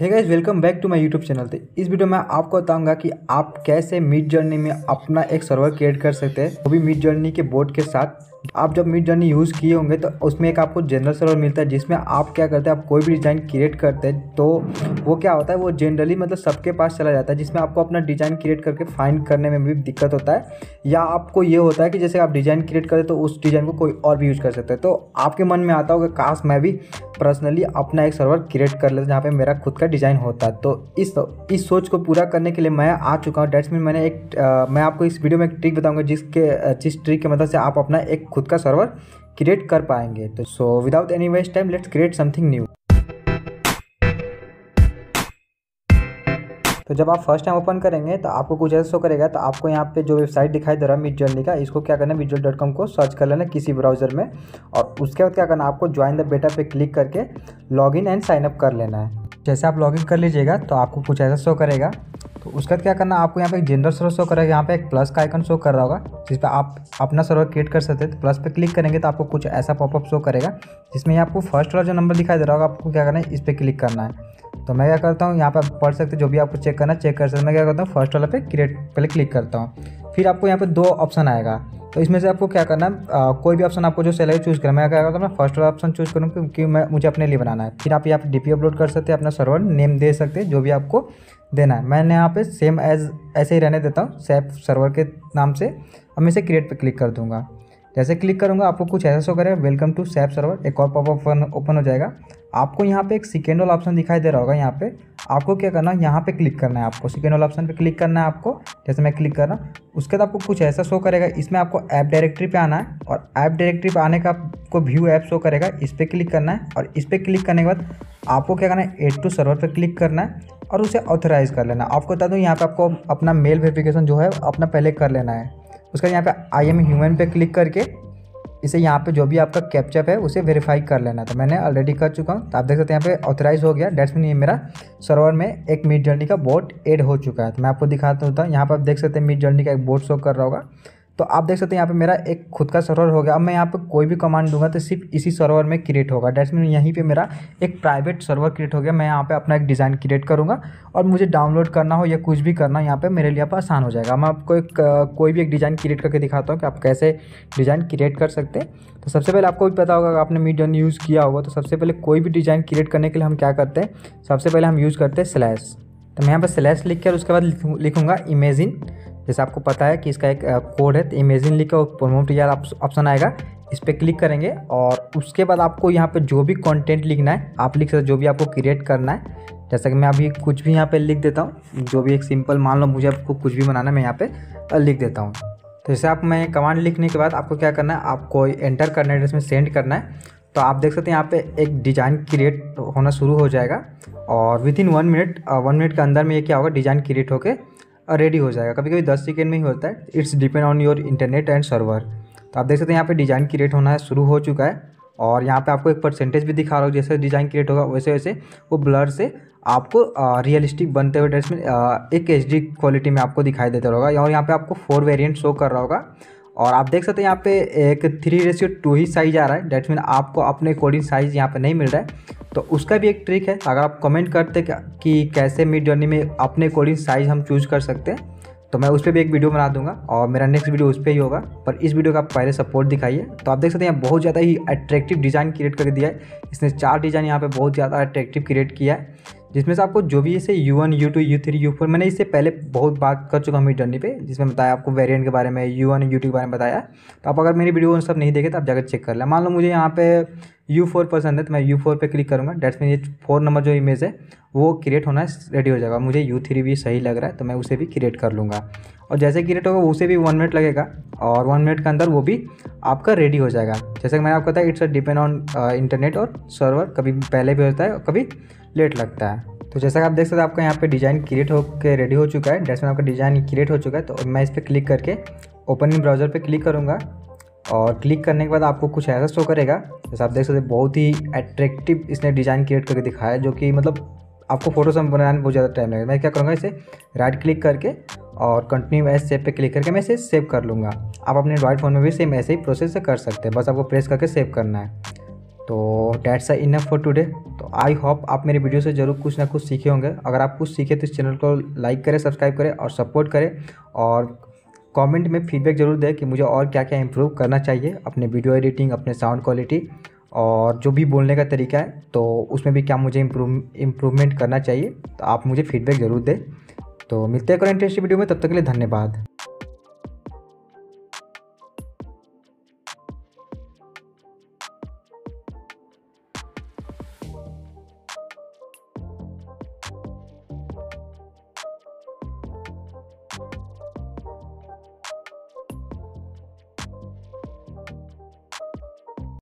Hey guys welcome back to my YouTube channel तो इस video में आपको बताऊँगा कि आप कैसे मिड जर्नी में अपना एक सर्वर क्रिएट कर सकते हैं। वो भी मिड जर्नी के बोर्ड के साथ। आप जब मिड जर्नी यूज़ किए होंगे तो उसमें एक आपको जनरल सर्वर मिलता है, जिसमें आप क्या करते हैं, आप कोई भी डिज़ाइन क्रिएट करते हैं तो वो क्या होता है, वो जनरली मतलब सबके पास चला जाता है, जिसमें आपको अपना डिज़ाइन क्रिएट करके फाइंड करने में भी दिक्कत होता है। या आपको ये होता है कि जैसे आप डिज़ाइन क्रिएट करें तो उस डिज़ाइन को कोई और भी यूज़ कर सकता है। तो आपके मन में आता होगा, काश मैं भी पर्सनली अपना एक सर्वर क्रिएट कर लेता, जहाँ पर मेरा खुद का डिज़ाइन होता। है तो इस इस सोच को पूरा करने के लिए मैं आ चुका हूँ। डेट्स मीन मैंने एक मैं आपको इस वीडियो में एक ट्रिक बताऊँगा, जिसके, जिस ट्रिक की मदद से आप अपना एक खुद का सर्वर क्रिएट कर पाएँगे। तो so without any waste time let's create something new तो जब आप फ़र्स्ट टाइम ओपन करेंगे तो आपको कुछ ऐसा शो करेगा तो आपको यहाँ पे जो वेबसाइट दिखाई दे रहा है मिड जर्नी का, इसको क्या करना है मिड डॉट कॉम को सर्च कर लेना किसी ब्राउज़र में। और उसके बाद क्या करना आपको ज्वाइन द बेटा पे क्लिक करके लॉगिन एंड साइन अप कर लेना है। जैसे आप लॉगिन कर लीजिएगा तो आपको कुछ ऐसा शो करेगा। तो उसके बाद क्या करना, आपको यहाँ पे एक जेंडर सर्वर शो करेगा यहाँ पे एक प्लस का आइकन शो कर रहा होगा जिस पर आप अपना सर्वर क्रिएट कर सकते हैं। तो प्लस पे क्लिक करेंगे तो आपको कुछ ऐसा पॉपअप शो करेगा, जिसमें आपको फ़र्स्ट वाला जो नंबर दिखाई दे रहा होगा, आपको क्या करना है, इस पर क्लिक करना है। तो मैं क्या करता हूँ, यहाँ पर आप पढ़ सकते जो भी आपको चेक करना चेक कर सकते मैं क्या करता हूँ फ़र्स्ट वाला पे क्रिएट पहले क्लिक करता हूँ। फिर आपको यहाँ पर दो ऑप्शन आएगा तो इसमें से आपको क्या करना है? कोई भी ऑप्शन आपको जो सैलरी चूज़ करना मैं क्या करता हूँ मैं फ़र्स्ट वाला ऑप्शन चूज़ करूँ क्योंकि मैं, मुझे अपने लिए बनाना है। फिर आप यहाँ पर डी अपलोड कर सकते हैं, अपना सर्वर नेम दे सकते हैं, जो भी आपको देना है। मैंने यहाँ पे सेम एज ऐसे ही रहने देता हूँ सेफ़ सर्वर के नाम से। अब मैं इसे क्रिएट पर क्लिक कर दूँगा। जैसे क्लिक करूँगा, आपको कुछ ऐसा शो करेगा वेलकम टू सैप सर्वर एक और पॉप ओपन ओपन हो जाएगा। आपको यहाँ पे एक सेकेंड वाला ऑप्शन दिखाई दे रहा होगा यहाँ पे। आपको क्या करना है, यहाँ पे क्लिक करना है आपको। सेकेंड वाला ऑप्शन पे क्लिक करना है आपको, जैसे मैं क्लिक कर रहा हूँ उसके बाद आपको कुछ ऐसा शो करेगा, इसमें आपको ऐप डायरेक्टरी पे आना है और ऐप डायरेक्टरी पे आने का आपको व्यू ऐप शो करेगा, इस पर क्लिक करना है और इस पर क्लिक करने के बाद आपको क्या करना है एड टू सर्वर पर क्लिक करना है और उसे ऑथराइज़ कर लेना आपको बता दूँ, यहाँ पर आपको अपना मेल वेरिफिकेशन जो है, अपना पहले कर लेना है। उसका यहाँ पे आई एम ह्यूमन पे क्लिक करके इसे यहाँ पे जो भी आपका कैप्चअप है, उसे वेरीफाई कर लेना। तो मैंने ऑलरेडी कर चुका हूँ। तो आप देख सकते हैं यहाँ पे ऑथराइज हो गया। डेट्स मीन ये मेरा सर्वर में एक मिड जर्नी का बोट एड हो चुका है। तो मैं आपको दिखाता हूँ। यहाँ पर आप देख सकते हैं मिड जर्नी का एक बोट शो कर रहा होगा। तो आप देख सकते हैं यहाँ पे मेरा एक खुद का सर्वर हो गया। अब मैं यहाँ पे कोई भी कमांड दूँगा तो सिर्फ़ इसी सर्वर में क्रिएट होगा। डेट्स मीन यहीं पे मेरा एक प्राइवेट सर्वर क्रिएट हो गया। मैं यहाँ पे अपना एक डिज़ाइन क्रिएट करूँगा और मुझे डाउनलोड करना हो या कुछ भी करना यहाँ पे मेरे लिए आप आसान हो जाएगा। मैं आपको एक कोई भी एक डिज़ाइन क्रिएट करके दिखाता हूँ कि आप कैसे डिज़ाइन क्रिएट कर सकते हैं। तो सबसे पहले आपको भी पता होगा, अगर आपने मीडियन यूज़ किया होगा तो सबसे पहले कोई भी डिज़ाइन क्रिएट करने के लिए हम क्या करते हैं? सबसे पहले हम यूज़ करते हैं स्लैश तो मैं यहाँ पर स्लैश लिख कर उसके बाद लिखूँगा इमेजिन जैसे आपको पता है कि इसका एक कोड है तो इमेजिन लिख कर प्रोमोट यार ऑप्शन आएगा, इस पर क्लिक करेंगे और उसके बाद आपको यहाँ पे जो भी कंटेंट लिखना है, आप लिख सकते जो भी आपको क्रिएट करना है। जैसा कि मैं अभी कुछ भी यहाँ पे लिख देता हूँ, जो भी एक सिंपल मान लो मुझे आपको कुछ भी बनाना है, मैं यहाँ पे लिख देता हूँ। तो जैसे आप, मैं कमांड लिखने के बाद आपको क्या करना है, आपको एंटर करना है इसमें सेंड करना है तो आप देख सकते हैं यहाँ पे एक डिज़ाइन क्रिएट होना शुरू हो जाएगा और within one minute one minute के अंदर में ये क्या होगा डिज़ाइन क्रिएट होकर रेडी हो जाएगा। कभी कभी दस सेकेंड में ही होता है। It's depend on your internet and server तो आप देख सकते हैं, यहाँ पे डिज़ाइन क्रिएट होना है शुरू हो चुका है और यहाँ पे आपको एक परसेंटेज भी दिखा रहा हूँ। जैसे डिज़ाइन क्रिएट होगा, वैसे वैसे वो ब्लर से आपको रियलिस्टिक बनते हुए ड्रेस में एक एचडी क्वालिटी में आपको दिखाई देता होगा। और यहाँ पे आपको फोर वेरिएंट शो कर रहा होगा। और आप देख सकते हैं यहाँ पे एक थ्री रेशियो टू ही साइज़ आ रहा है। डेट्स मीन आपको अपने अकॉर्डिंग साइज़ यहाँ पे नहीं मिल रहा है। तो उसका भी एक ट्रिक है। अगर आप कमेंट करते कि कैसे मिड जर्नी में अपने अकॉर्डिंग साइज़ हम चूज़ कर सकते हैं तो मैं उस पर भी एक वीडियो बना दूँगा और मेरा नेक्स्ट वीडियो उस पर ही होगा। पर इस वीडियो का पहले सपोर्ट दिखाइए। तो आप देख सकते हैं यहाँ बहुत ज़्यादा ही अट्रैक्टिव डिज़ाइन क्रिएट कर दिया है। इसने चार डिज़ाइन यहाँ पे बहुत ज़्यादा अट्रैक्टिव क्रिएट किया है। जिसमें से आपको जो भी इसे U one U two U three U four मैंने इससे पहले बहुत बात कर चुका हूँ मीट जर्नी पे, जिसमें बताया आपको वेरिएंट के बारे में यू वन यू टू के बारे में बताया। तो आप अगर मेरी वीडियो उन सब नहीं देखे तो आप जाकर चेक कर लें। मान लो मुझे यहाँ पे यू फोर पसंद है तो मैं यू फोर पर क्लिक करूँगा। डेट्स मीन ये फोर नंबर जो इमेज है, वो क्रिएट होना रेडी हो जाएगा। मुझे यू थ्री भी सही लग रहा है तो मैं उसे भी क्रिएट कर लूँगा। और जैसे क्रिएट होगा, उसे भी वन मिनट लगेगा, और वन मिनट के अंदर वो भी आपका रेडी हो जाएगा। जैसे कि मैंने आपको बताया इट्स डिपेंड ऑन इंटरनेट और सर्वर कभी पहले भी होता है, कभी लेट लगता है। तो जैसा कि आप देख सकते हैं, आपका यहाँ पे डिज़ाइन क्रिएट होकर रेडी हो चुका है। जैसे आपका डिज़ाइन क्रिएट हो चुका है। तो मैं इस पर क्लिक करके ओपन ब्राउज़र पे क्लिक करूँगा। और क्लिक करने के बाद आपको कुछ ऐसा शो करेगा। जैसे आप देख सकते बहुत ही अट्रैक्टिव इसने डिज़ाइन क्रिएट करके दिखाया जो कि मतलब आपको फ़ोटो सब बनाने में बहुत ज़्यादा टाइम लगेगा। मैं क्या करूँगा इसे राइट क्लिक करके और कंटिन्यू एस सेव पे क्लिक करके मैं इसे सेव कर लूँगा। आप अपने एंड्रॉइड फ़ोन में भी सेम ऐसे ही प्रोसेस से कर सकते हैं। बस आपको प्रेस करके सेव करना है। तो that's a enough for today तो आई होप आप मेरे वीडियो से ज़रूर कुछ ना कुछ सीखे होंगे। अगर आप कुछ सीखे तो इस चैनल को लाइक करें सब्सक्राइब करें और सपोर्ट करें और कमेंट में फीडबैक ज़रूर दें कि मुझे और क्या क्या इम्प्रूव करना चाहिए अपने वीडियो एडिटिंग अपने साउंड क्वालिटी और जो भी बोलने का तरीका है तो उसमें भी क्या मुझे इम्प्रूव इम्प्रूवमेंट करना चाहिए तो आप मुझे फीडबैक ज़रूर दें। तो मिलते हैं करें इंटरेस्ट वीडियो में, तब तक के लिए धन्यवाद।